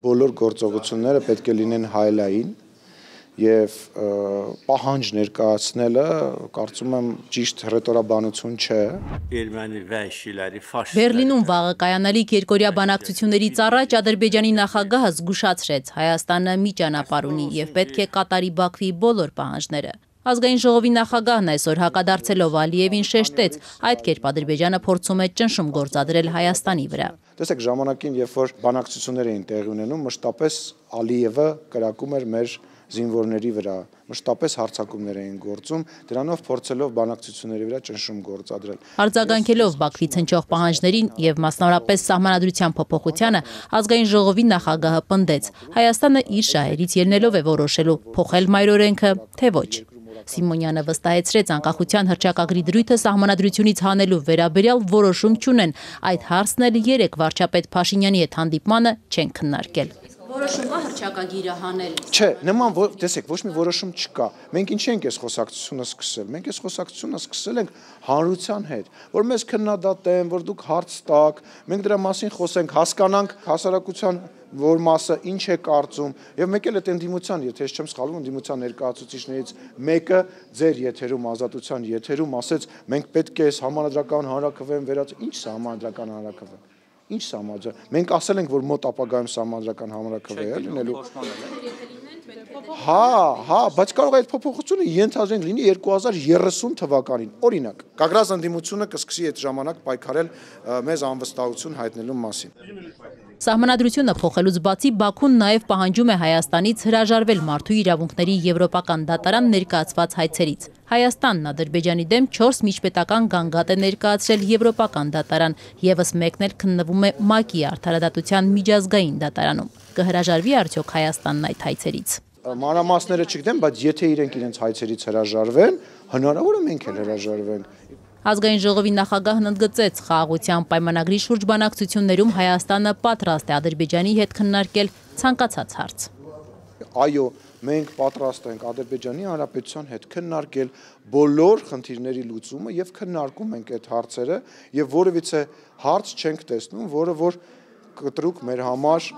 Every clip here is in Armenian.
Բոլոր գործողությունները պետք է լինեն հայլային եւ պահանջ ներկայացնելը կարծում եմ ճիշտ հռետորաբանություն չէ։ Erməni vəhşiləri faşist Բերլինում վաղը կայանալիք երկորյա բանակցություններից առաջ Ադրբեջանի նախագահը զգուշացրեց. Հայաստանը մի ճանապարհ ունի եւ պետք է կատարի Բաքվի բոլոր պահանջները։ Ազգային ժողովի նախագահն այսօր հակադարձելով Ալիևին շեշտեց, այդ կերպ Ադրբեջանը փորձում է ճնշում գործադրել Հայաստանի վրա։ Տեսեք ժամանակին, երբ որ բանակցություններ էին տեղի ունենում, մշտապես Ալիևը կրակում էր մեր զինվորների վրա, մշտապես հարցակումներ էին գործում, դրանով փորձելով բանակցությունների վրա ճնշում գործադրել։ Արձագանքելով Բաքվից հնչող պահանջներին եւ մասնավորապես սահմանադրության փոփոխությանը, ազգային ժողովի նախագահը պնդեց. Հայաստանը իր շահերից ելնելով է որոշելու փոխել մայրօրենքը, թե ոչ։ Սիմոնյանը վստահեցրեց անկախության հրճակագրի դրույթը սահմանադրությունից հանելու վերաբերյալ որոշում չունեն։ Այդ հարցն էլ երեք վարչապետ Փաշինյանի հետ հանդիպմանը չեն քննարկել։ Որոշում կա հրճակագիրը հանել։ Չէ, նման տեսեք, ոչ մի որոշում չկա։ Մենք ինչի ենք այս խոսակցությունը սկսել։ Մենք այս խոսակցությունը սկսել ենք հանրության հետ, որ մեզ քննադատեն, որ դուք հարց տաք, մենք դրա մասին խոսենք, հասկանանք հասարակության որ մասը ինչ է կարծում եւ մեկ էլ այդ ընդդիմության, եթե ես չեմ սխալվում, ընդդիմության ներկայացուցիչներից մեկը ձեր եթերում ազատության եթերում ասեց մենք պետք է այս համանդրական հանրակրվեն վերած ինչ է համանդրական հանրակրվեն ինչ համաձայն։ Մենք ասել ենք, որ մոտ ապագայում համանդրական համրակրվե է լինելու։ Հա, հա, բայց կարող է այդ փոփոխությունը ենթադրենք լինի 2030 թվականին։ Օրինակ, Կագրազ ընդդիմությունը կսկսի այդ ժամանակ պայքարել մեզ անվստահություն հայտնելու մասին։ Սահմանադրությունը փոխելուց բացի Բաքուն նաև պահանջում է Հայաստանից հրաժարվել մարդու իրավունքների եվրոպական դատարան ներկայացված հայցերից։ Հայաստանն Ադրբեջանի դեմ 4 միջպետական գանգատ է ներկայացրել եվրոպական դատարան, եւս մեկն էլ քննվում է ՄԱԿ-ի արդարադատության միջազգային դատարանում։ Կհրաժարվի արդյոք Հայաստանն այդ հայցերից։ Մանրամասները չգիտեմ, բայց եթե իրենք իրենց հայցերից հրաժարվեն, հնարավոր է մենք էլ հրաժարվենք։ Ազգային ժողովի նախագահն ընդգծեց խաղաղության պայմանագրի շուրջ բանակցություններում Հայաստանը պատրաստ է Ադրբեջանի հետ քննարկել ցանկացած հարց։ Այո, մենք պատրաստ ենք Ադրբեջանի Հանրապետության հետ քննարկել բոլոր խնդիրների լուծումը եւ քննարկում ենք այդ հարցերը եւ որևիցե հարց չենք տեսնում, որը որ կտրուկ մեր համար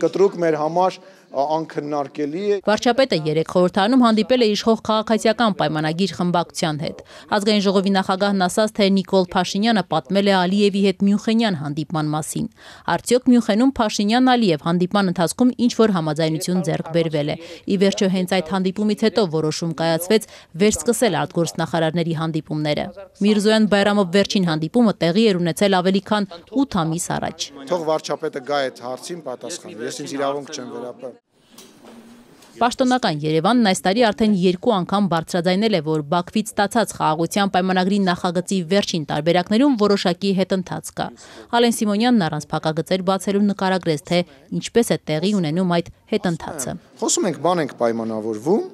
կտրուկ մեր համար անքննարկելի է։ Վարչապետը երեք խորհրդանում հանդիպել է իշխող քաղաքացիական պայմանագիր խմբակցության հետ։ Ազգային ժողովի նախագահն ասաց, թե Նիկոլ Փաշինյանը պատմել է Ալիևի հետ Մյունխենյան հանդիպման մասին։ Արդյոք Մյունխենում Փաշինյան-Ալիև հանդիպման ընթացքում ինչ որ համաձայնություն ձեռք բերվել է։ Ի վերջո հենց այդ հանդիպումից հետո որոշում կայացվեց վերսկսել արտգործնախարարների հանդիպումները։ Միրզոյան Բայրամով վերջին հանդիպումը տեղի էր ունեցել ավելի քան 8 ամիս առաջ։ Թող վարչապետը գա այդ հարցին պատասխան։ Ես ինձ իրավունք չեմ վերապրել։ Պաշտոնական Երևանն այս տարի արդեն երկու անգամ բարձրաձայնել է, որ Բաքվից ստացած խաղաղության պայմանագրի նախագծի վերջին տարբերակներում որոշակի հետընթաց կա։ Ալեն Սիմոնյանն առանց փակագծեր բացելու նկարագրեց, թե ինչպես է տեղի ունենում այդ հետընթացը։ Խոսում ենք բան ենք պայմանավորվում,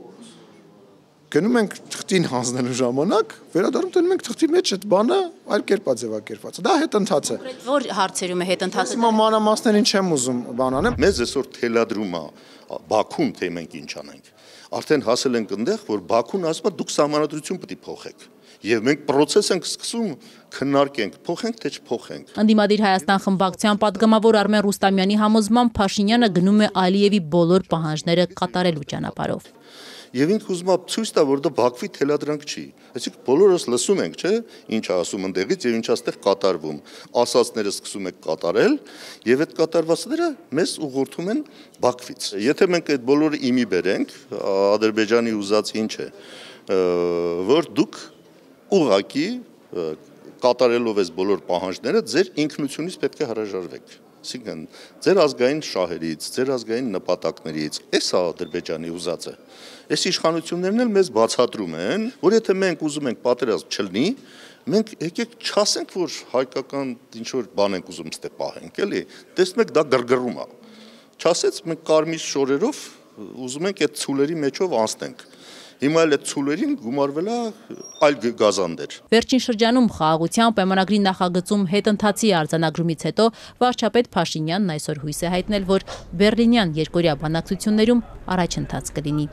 գնում ենք թղթին հանձնելու ժամանակ, վերադառնում տնում ենք թղթի մեջ այդ բանը այլ կերպ է ձևակերպված։ Դա հետընթաց է։ Որ հարցերում է հետընթացը։ Հիմա մանրամասներին չեմ ուզում բան անեմ։ Մեզ այսօր թելադրում է Բաքուն, թե մենք ինչ անենք։ Արդեն հասել ենք այնտեղ, որ Բաքուն ասում է դուք համանadrություն պետք է փոխեք եւ մենք process ենք սկսում քննարկենք փոխենք թե չփոխենք Անդիմադիր Հայաստան խմբակցության падգամավոր Արմեն Ռուստամյանի համոզմամբ Փաշինյանը գնում է Ալիևի բոլոր պահանջները կատարելու ճանապարհով եւ ինքը ուզում է ցույց տա, որ դա Բաքվի թելադրանք չի։ Այսինքն բոլորս լսում ենք, չէ՞, ինչ ասում ընդեղից եւ ինչ աստեղ կատարվում։ Ասածները սկսում եք կատարել եւ այդ կատարվածները մեզ ուղղորդում են Բաքվից։ Եթե մենք այդ բոլորը իմի բերենք, Ադրբեջանի ուզած ինչ է, որ դուք ուղակի կատարելով այս բոլոր պահանջները ձեր ինքնությունից պետք է հրաժարվեք Այսինքն ձեր ազգային շահերից, ձեր ազգային նպատակներից, այս է Ադրբեջանի ուզածը։ Այս իշխանություններն էլ մեզ բացատրում են, որ եթե մենք ուզում ենք պատերազմ չլինի, մենք եկեք չասենք, որ հայկական ինչ որ բան ենք ուզում ստե պահենք, էլի։ Տեսնում եք դա գրգռում է։ Չասեց մենք կարմիր շորերով ուզում ենք այդ ցուլերի մեջով անցնենք Հիմա էլ այդ ցուլերին գումարվել է այլ գազանդեր։ Վերջին շրջանում խաղաղության պայմանագրի նախագծում հետընթացի արձանագրումից հետո վարչապետ Փաշինյանն այսօր հույս է հայտնել, որ Բերլինյան երկորյա բանակցություններում առաջընթաց կլինի։